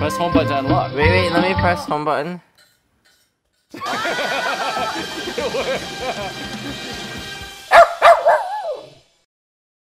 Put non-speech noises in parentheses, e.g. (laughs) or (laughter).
Press home button to unlock. Wait, wait, let me press home button. (laughs)